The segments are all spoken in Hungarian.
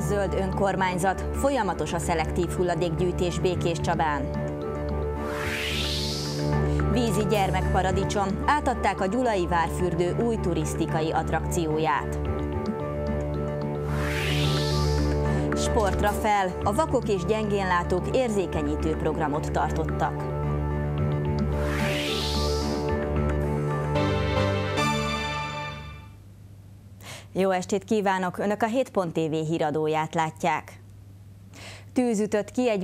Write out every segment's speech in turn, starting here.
zöld önkormányzat, folyamatos a szelektív hulladékgyűjtés Békés Csabán. Vízi gyermekparadicsom, átadták a Gyulai Várfürdő új turisztikai attrakcióját. Sportra fel, a vakok és gyengénlátók érzékenyítő programot tartottak. Jó estét kívánok! Önök a 7.tv híradóját látják. Tűz ütött ki egy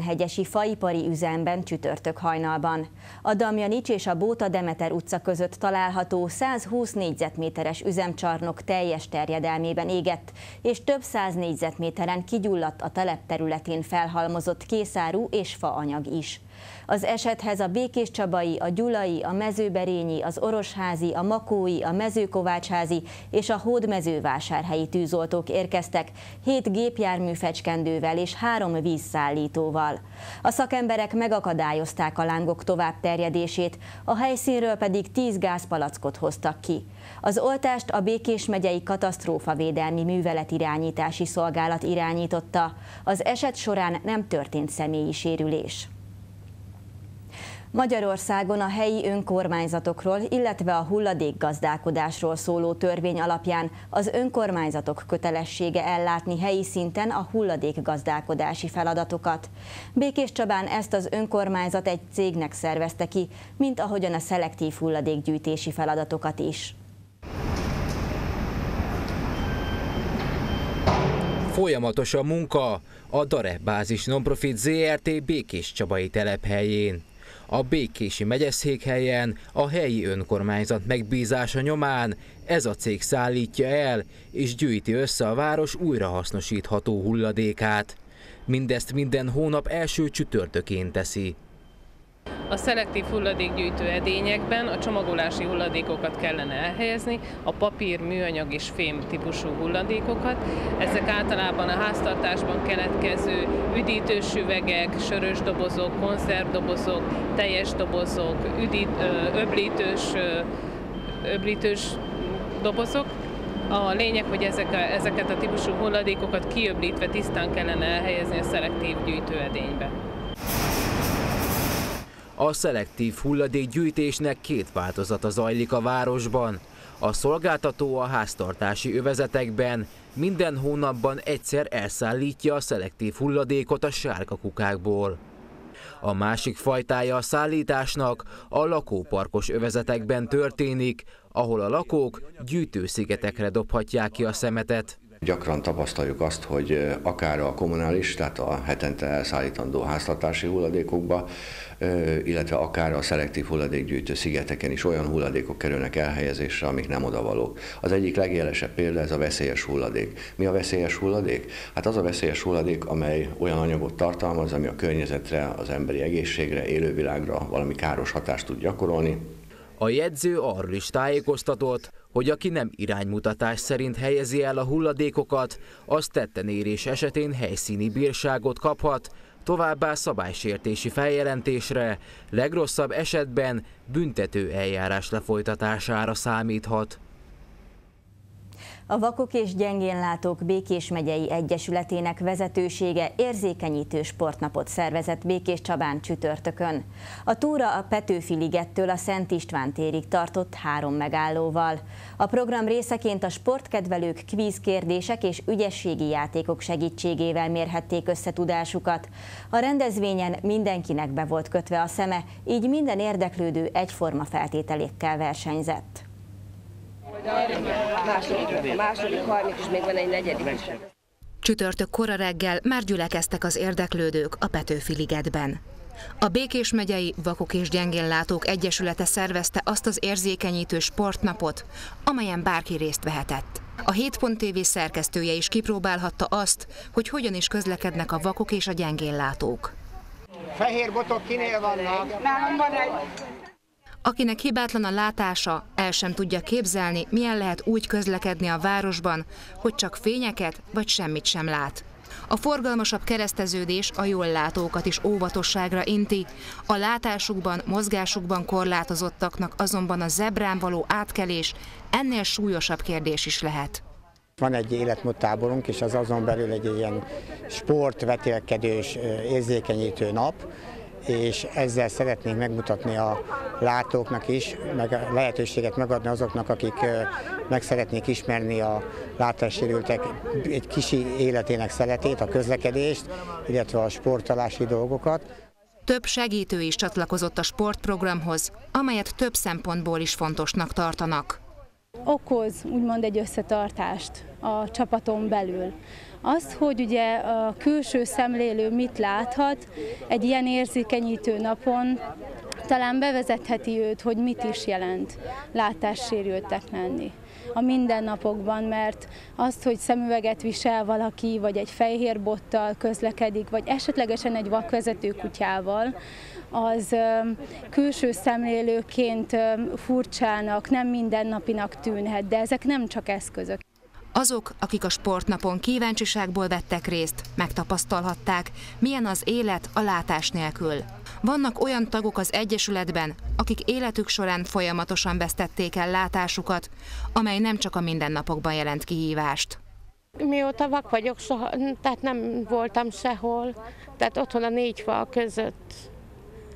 hegyesi faipari üzemben csütörtök hajnalban. A Damjanics és a Bóta Demeter utca között található 120 négyzetméteres üzemcsarnok teljes terjedelmében égett, és több száz négyzetméteren kigyulladt a telep területén felhalmozott készáru és faanyag is. Az esethez a Békés Csabai, a Gyulai, a Mezőberényi, az Orosházi, a Makói, a Mezőkovácsházi és a Hódmezővásárhelyi tűzoltók érkeztek, hét gépjármű fecskendővel és három vízszállítóval. A szakemberek megakadályozták a lángok tovább terjedését, a helyszínről pedig tíz gázpalackot hoztak ki. Az oltást a Békés megyei katasztrófavédelmi művelet irányítási szolgálat irányította. Az eset során nem történt személyi sérülés. Magyarországon a helyi önkormányzatokról, illetve a hulladékgazdálkodásról szóló törvény alapján az önkormányzatok kötelessége ellátni helyi szinten a hulladékgazdálkodási feladatokat. Békés Csabán ezt az önkormányzat egy cégnek szervezte ki, mint ahogyan a szelektív hulladékgyűjtési feladatokat is. Folyamatos a munka a DARE bázis Nonprofit ZRT Békés Csabai telephelyén. A Békési megyeszékhelyen a helyi önkormányzat megbízása nyomán ez a cég szállítja el és gyűjti össze a város újrahasznosítható hulladékát. Mindezt minden hónap első csütörtökén teszi. A szelektív hulladékgyűjtő edényekben a csomagolási hulladékokat kellene elhelyezni, a papír, műanyag és fém típusú hulladékokat. Ezek általában a háztartásban keletkező üdítős üvegek, sörös dobozok, konzervdobozok, teljes dobozok, üdít, öblítős, öblítős dobozok, a lényeg, hogy ezek a, ezeket a típusú hulladékokat kiöblítve tisztán kellene elhelyezni a szelektív gyűjtőedénybe. A szelektív hulladékgyűjtésnek két változata zajlik a városban. A szolgáltató a háztartási övezetekben minden hónapban egyszer elszállítja a szelektív hulladékot a sárga kukákból. A másik fajtája a szállításnak a lakóparkos övezetekben történik, ahol a lakók gyűjtőszigetekre dobhatják ki a szemetet. Gyakran tapasztaljuk azt, hogy akár a kommunális, tehát a hetente elszállítandó háztartási hulladékokba, illetve akár a szelektív hulladékgyűjtő szigeteken is olyan hulladékok kerülnek elhelyezésre, amik nem odavalók. Az egyik legjelesebb példa ez a veszélyes hulladék. Mi a veszélyes hulladék? Hát az a veszélyes hulladék, amely olyan anyagot tartalmaz, ami a környezetre, az emberi egészségre, élővilágra valami káros hatást tud gyakorolni, a jegyző arról is tájékoztatott, hogy aki nem iránymutatás szerint helyezi el a hulladékokat, az tettenérés esetén helyszíni bírságot kaphat, továbbá szabálysértési feljelentésre, legrosszabb esetben büntető eljárás lefolytatására számíthat. A Vakok és Gyengénlátók Békés megyei Egyesületének vezetősége érzékenyítő sportnapot szervezett Békés Csabán csütörtökön. A túra a Petőfi ligettől a Szent István térig tartott három megállóval. A program részeként a sportkedvelők kvízkérdések és ügyességi játékok segítségével mérhették összetudásukat. A rendezvényen mindenkinek be volt kötve a szeme, így minden érdeklődő egyforma feltételékkel versenyzett. Második, második, harmadik, és még van egy negyedik is. Csütörtök kora reggel már gyülekeztek az érdeklődők a Petőfi ligetben. A Békés megyei Vakok és Gyengénlátók Egyesülete szervezte azt az érzékenyítő sportnapot, amelyen bárki részt vehetett. A 7.tv szerkesztője is kipróbálhatta azt, hogy hogyan is közlekednek a vakok és a gyengénlátók. Fehér botok kinél vannak? Nálam van egy. Akinek hibátlan a látása, el sem tudja képzelni, milyen lehet úgy közlekedni a városban, hogy csak fényeket vagy semmit sem lát. A forgalmasabb kereszteződés a jól látókat is óvatosságra inti, a látásukban, mozgásukban korlátozottaknak azonban a zebrán való átkelés ennél súlyosabb kérdés is lehet. Van egy életmódtáborunk, és az azon belül egy ilyen sportvetélkedős, érzékenyítő nap, és ezzel szeretnénk megmutatni a látóknak is, meg a lehetőséget megadni azoknak, akik meg szeretnék ismerni a látássérültek egy kisi életének szeletét, a közlekedést, illetve a sportolási dolgokat. Több segítő is csatlakozott a sportprogramhoz, amelyet több szempontból is fontosnak tartanak. Okoz úgymond egy összetartást a csapaton belül. Az, hogy ugye a külső szemlélő mit láthat egy ilyen érzékenyítő napon, talán bevezetheti őt, hogy mit is jelent látássérültek lenni a mindennapokban, mert azt, hogy szemüveget visel valaki, vagy egy fehér bottal közlekedik, vagy esetlegesen egy vakvezető kutyával, az külső szemlélőként furcsának, nem mindennapinak tűnhet, de ezek nem csak eszközök. Azok, akik a sportnapon kíváncsiságból vettek részt, megtapasztalhatták, milyen az élet a látás nélkül. Vannak olyan tagok az Egyesületben, akik életük során folyamatosan vesztették el látásukat, amely nem csak a mindennapokban jelent kihívást. Mióta vak vagyok, soha, tehát nem voltam sehol, tehát otthon a négy fal között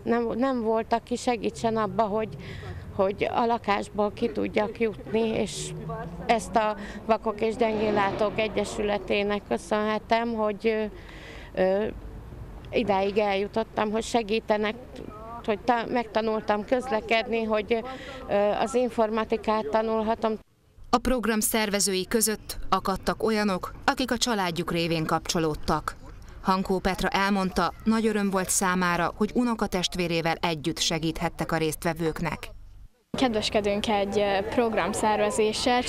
nem, nem volt, aki segítsen abba, hogy, hogy a lakásból ki tudjak jutni, és ezt a Vakok és Gyengéllátók Egyesületének köszönhetem, hogy ö, idáig eljutottam, hogy segítenek hogy ta, megtanultam közlekedni, hogy ö, az informatikát tanulhatom. A program szervezői között akadtak olyanok, akik a családjuk révén kapcsolódtak. Hankó Petra elmondta, nagy öröm volt számára, hogy unokatestvérével együtt segíthettek a résztvevőknek. Kedveskedünk egy program szervezéssel,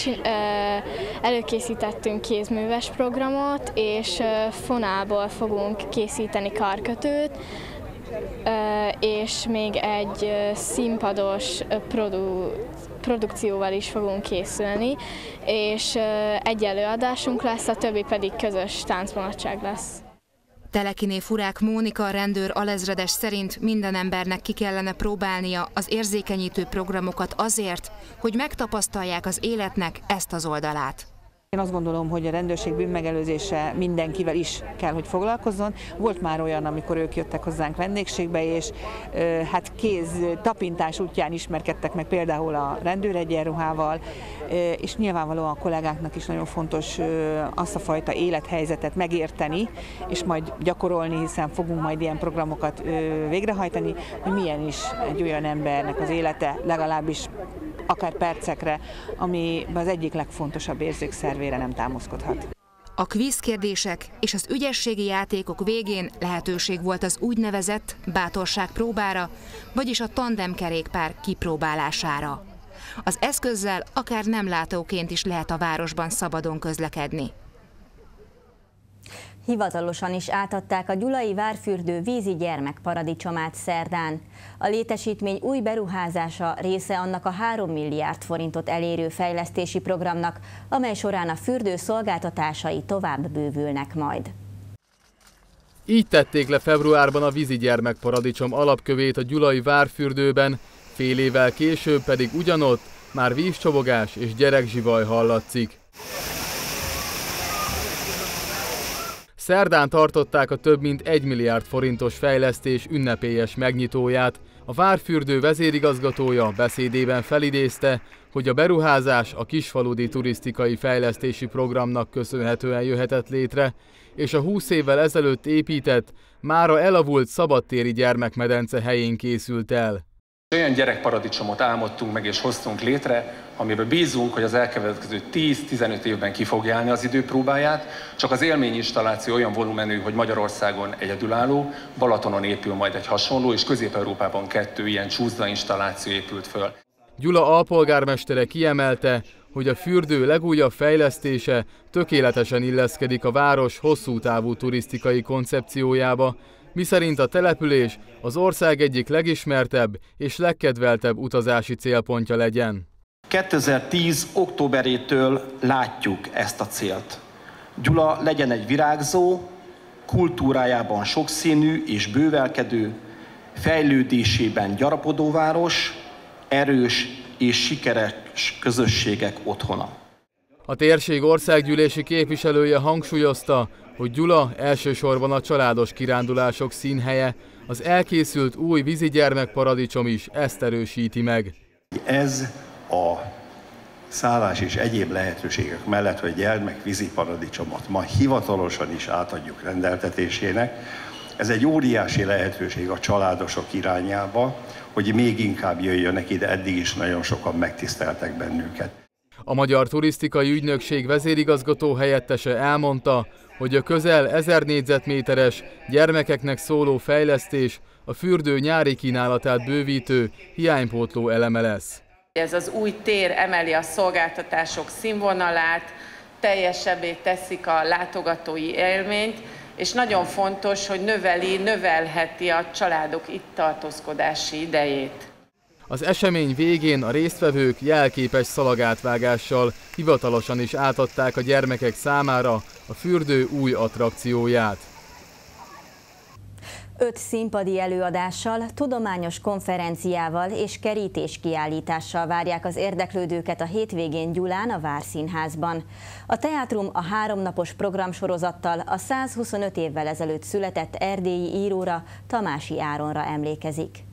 előkészítettünk kézműves programot, és fonából fogunk készíteni karkötőt, és még egy színpados produ produkcióval is fogunk készülni, és egy előadásunk lesz, a többi pedig közös táncmulatság lesz. Telekiné Furák Mónika rendőr alezredes szerint minden embernek ki kellene próbálnia az érzékenyítő programokat azért, hogy megtapasztalják az életnek ezt az oldalát. Én azt gondolom, hogy a rendőrség bűnmegelőzése mindenkivel is kell, hogy foglalkozzon. Volt már olyan, amikor ők jöttek hozzánk vendégségbe, és hát kéz tapintás útján ismerkedtek meg például a rendőregyenruhával, és nyilvánvalóan a kollégáknak is nagyon fontos azt a fajta élethelyzetet megérteni, és majd gyakorolni, hiszen fogunk majd ilyen programokat végrehajtani, hogy milyen is egy olyan embernek az élete, legalábbis akár percekre, ami az egyik legfontosabb érzékszervére nem támaszkodhat. A kvízkérdések és az ügyességi játékok végén lehetőség volt az úgynevezett bátorság próbára, vagyis a tandemkerékpár kipróbálására. Az eszközzel akár nem látóként is lehet a városban szabadon közlekedni. Hivatalosan is átadták a Gyulai Várfürdő vízi gyermekparadicsomát szerdán. A létesítmény új beruházása része annak a 3 milliárd forintot elérő fejlesztési programnak, amely során a fürdő szolgáltatásai tovább bővülnek majd. Így tették le februárban a vízi gyermekparadicsom alapkövét a Gyulai Várfürdőben, fél évvel később pedig ugyanott már vízcsobogás és gyerekzsivaj hallatszik. Szerdán tartották a több mint 1 milliárd forintos fejlesztés ünnepélyes megnyitóját. A Várfürdő vezérigazgatója beszédében felidézte, hogy a beruházás a kisfaludi turisztikai fejlesztési programnak köszönhetően jöhetett létre, és a 20 évvel ezelőtt épített, mára elavult szabadtéri gyermekmedence helyén készült el. Olyan gyerekparadicsomot álmodtunk meg és hoztunk létre, amiben bízunk, hogy az elkövetkező 10-15 évben ki fogja állni az időpróbáját, csak az élményinstalláció olyan volumenű, hogy Magyarországon egyedülálló, Balatonon épül majd egy hasonló, és Közép-Európában kettő ilyen csúszda installáció épült föl. Gyula alpolgármestere kiemelte, hogy a fürdő legújabb fejlesztése tökéletesen illeszkedik a város hosszú távú turisztikai koncepciójába, miszerint a település az ország egyik legismertebb és legkedveltebb utazási célpontja legyen. 2010. októberétől látjuk ezt a célt. Gyula legyen egy virágzó, kultúrájában sokszínű és bővelkedő, fejlődésében gyarapodó város, erős és sikeres közösségek otthona. A térség országgyűlési képviselője hangsúlyozta, hogy Gyula elsősorban a családos kirándulások színhelye, az elkészült új vízi gyermekparadicsom is ezt erősíti meg. Ez a szállás és egyéb lehetőségek mellett, hogy gyermek vízi paradicsomot ma hivatalosan is átadjuk rendeltetésének, ez egy óriási lehetőség a családosok irányába, hogy még inkább jöjjönek ide, eddig is nagyon sokan megtiszteltek bennünket. A Magyar Turisztikai Ügynökség vezérigazgató helyettese elmondta, hogy a közel 1000 négyzetméteres gyermekeknek szóló fejlesztés a fürdő nyári kínálatát bővítő hiánypótló eleme lesz. Ez az új tér emeli a szolgáltatások színvonalát, teljesebbé teszik a látogatói élményt, és nagyon fontos, hogy növeli, növelheti a családok itt tartózkodási idejét. Az esemény végén a résztvevők jelképes szalagátvágással hivatalosan is átadták a gyermekek számára a fürdő új attrakcióját. Öt színpadi előadással, tudományos konferenciával és kerítéskiállítással várják az érdeklődőket a hétvégén Gyulán a Várszínházban. A teátrum a háromnapos programsorozattal a 125 évvel ezelőtt született erdélyi íróra Tamási Áronra emlékezik.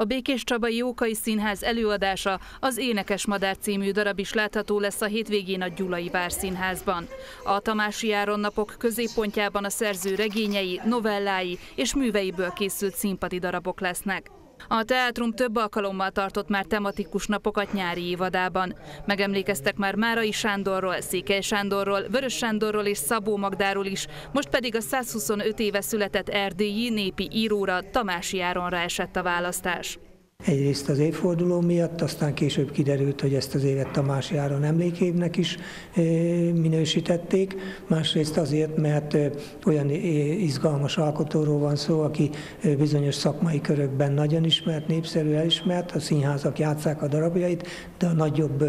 A Békés Csabai Jókai Színház előadása, az Énekes Madár című darab is látható lesz a hétvégén a Gyulai Várszínházban. A Tamási Áron napok középpontjában a szerző regényei, novellái és műveiből készült színpadi darabok lesznek. A teátrum több alkalommal tartott már tematikus napokat nyári évadában. Megemlékeztek már Márai Sándorról, Székely Sándorról, Vörös Sándorról és Szabó Magdáról is, most pedig a 125 éve született erdélyi népi íróra Tamási Áronra esett a választás. Egyrészt az évforduló miatt, aztán később kiderült, hogy ezt az évet Tamási Áron emlékévnek is eh, minősítették. Másrészt azért, mert eh, olyan eh, izgalmas alkotóról van szó, aki bizonyos szakmai körökben nagyon ismert, népszerű, elismert, a színházak játszák a darabjait, de a nagyobb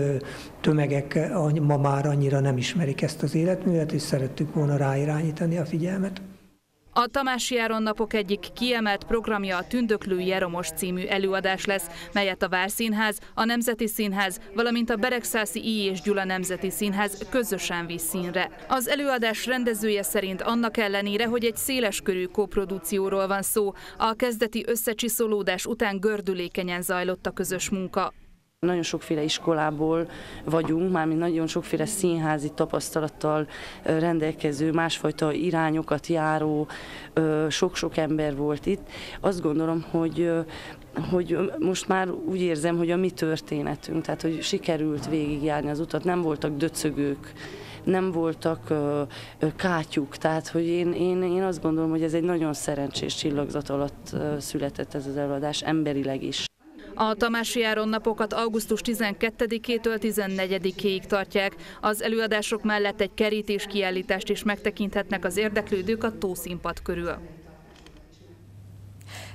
tömegek ma már annyira nem ismerik ezt az életművet, és szerettük volna ráirányítani a figyelmet. A Tamási Áron napok egyik kiemelt programja a Tündöklő Jeromos című előadás lesz, melyet a Várszínház, a Nemzeti Színház, valamint a Beregszászi I. és Gyula Nemzeti Színház közösen visz színre. Az előadás rendezője szerint annak ellenére, hogy egy széleskörű koprodukcióról van szó, a kezdeti összecsiszolódás után gördülékenyen zajlott a közös munka. Nagyon sokféle iskolából vagyunk, mármint nagyon sokféle színházi tapasztalattal rendelkező, másfajta irányokat járó, sok-sok ember volt itt. Azt gondolom, hogy hogy most már úgy érzem, hogy a mi történetünk, tehát hogy sikerült végigjárni az utat, nem voltak döcögők, nem voltak kátyuk, tehát hogy én, én, én azt gondolom, hogy ez egy nagyon szerencsés csillagzat alatt született ez az előadás, emberileg is. A Tamási Áron napokat augusztus 12-től 14-ig tartják. Az előadások mellett egy kerítés kiállítást is megtekinthetnek az érdeklődők a tószínpad körül.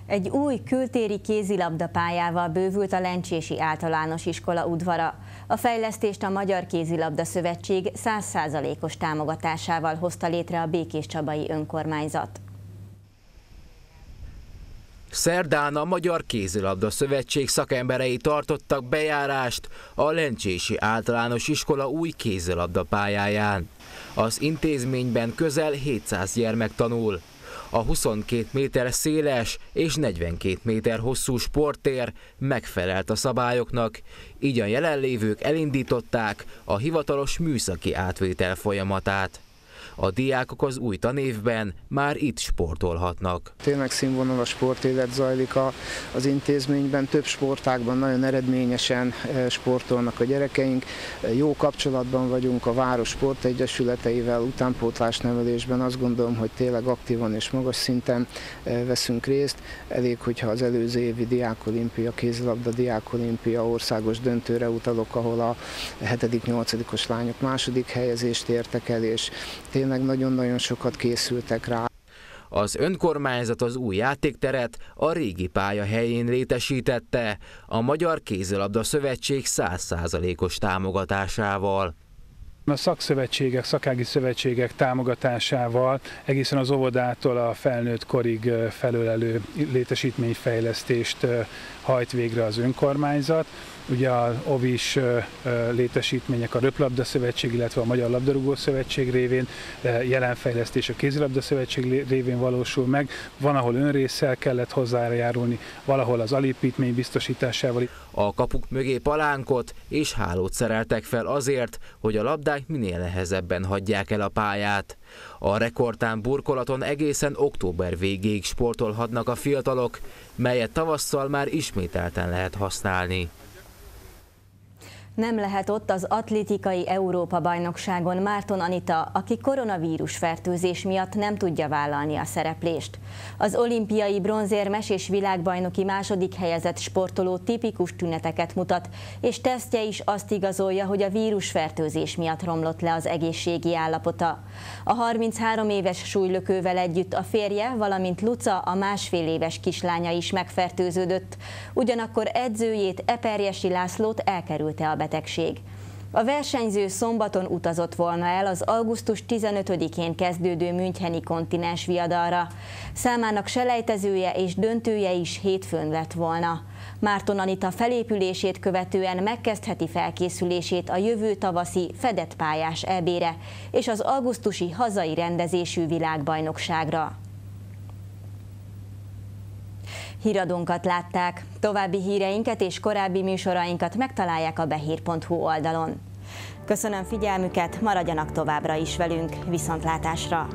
Egy új kültéri kézilabdapályával bővült a Lencsési Általános Iskola udvara. A fejlesztést a Magyar Kézilabda Szövetség 100%-os támogatásával hozta létre a Békés Csabai Önkormányzat. Szerdán a Magyar Kézilabda Szövetség szakemberei tartottak bejárást a Lencsési Általános Iskola új kézilabda pályáján. Az intézményben közel 700 gyermek tanul. A 22 méter széles és 42 méter hosszú sporttér megfelelt a szabályoknak, így a jelenlévők elindították a hivatalos műszaki átvétel folyamatát. A diákok az új tanévben már itt sportolhatnak. Tényleg színvonalas sportélet zajlik az intézményben, több sportágban nagyon eredményesen eh, sportolnak a gyerekeink. Jó kapcsolatban vagyunk a Város Sportegyesületeivel, utánpótlás nevelésben azt gondolom, hogy tényleg aktívan és magas szinten eh, veszünk részt. Elég, hogyha az előző évi diákolimpia, kézilabda diákolimpia országos döntőre utalok, ahol a 7.-8-os lányok második helyezést értek el, és tényleg tényleg nagyon-nagyon sokat készültek rá. Az önkormányzat az új játékteret a régi pálya helyén létesítette a Magyar Kézilabda Szövetség 100%-os támogatásával. A szakszövetségek, szakági szövetségek támogatásával egészen az óvodától a felnőtt korig felölelő létesítményfejlesztést hajt végre az önkormányzat. Ugye a OVIS létesítmények, a Röplabda Szövetség, illetve a Magyar Labdarúgó Szövetség révén, jelenfejlesztés a Kézilabda Szövetség révén valósul meg. Van, ahol önrészsel kellett hozzájárulni, valahol az alépítmény biztosításával. A kapuk mögé palánkot és hálót szereltek fel azért, hogy a labdák minél nehezebben hagyják el a pályát. A rekordtán burkolaton egészen október végéig sportolhatnak a fiatalok, melyet tavasszal már ismételten lehet használni. Nem lehet ott az atlétikai Európa-bajnokságon Márton Anita, aki koronavírus fertőzés miatt nem tudja vállalni a szereplést. Az olimpiai bronzérmes és világbajnoki második helyezett sportoló tipikus tüneteket mutat, és tesztje is azt igazolja, hogy a vírusfertőzés miatt romlott le az egészségi állapota. A 33 éves súlylökővel együtt a férje, valamint Luca, a másfél éves kislánya is megfertőződött, ugyanakkor edzőjét Eperjesi Lászlót elkerülte a betegség. A versenyző szombaton utazott volna el az augusztus 15-én kezdődő Müncheni kontinens viadalra. Számának selejtezője és döntője is hétfőn lett volna. Márton Anita felépülését követően megkezdheti felkészülését a jövő tavaszi fedett pályás ebére és az augusztusi hazai rendezésű világbajnokságra. Híradónkat látták. További híreinket és korábbi műsorainkat megtalálják a behír.hu oldalon. Köszönöm figyelmüket, maradjanak továbbra is velünk, viszontlátásra!